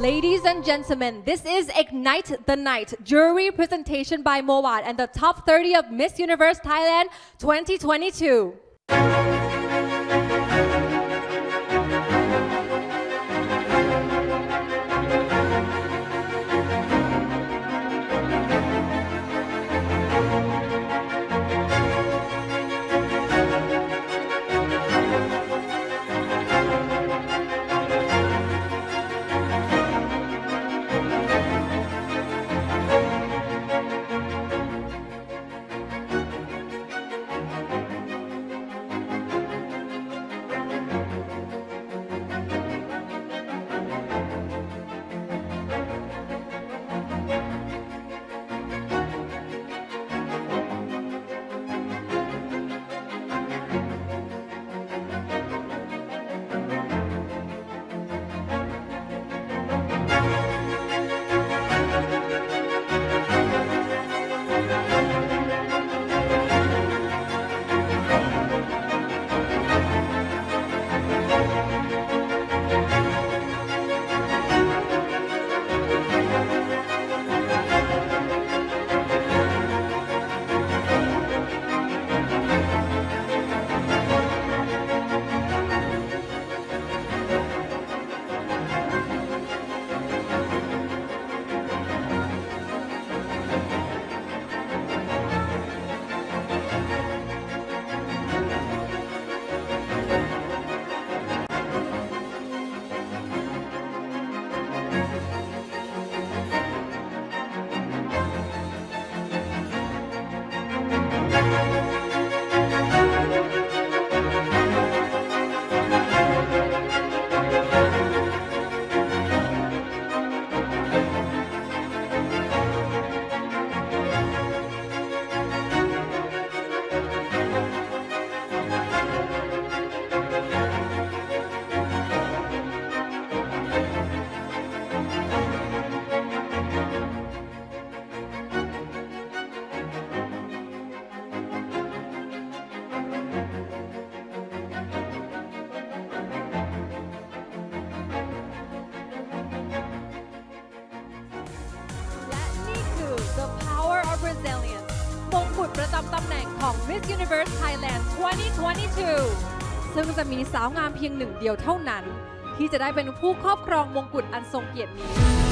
Ladies and gentlemen, this is Ignite the Night jury presentation by Mouawad and the top 30 of Miss Universe Thailand 2022. ของ Miss Universe Thailand 2022 ซึ่งจะมีสาวงามเพียงหนึ่งเดียวเท่านั้น ที่จะได้เป็นผู้ครอบครองมงกุฎอันทรงเกียรตินี้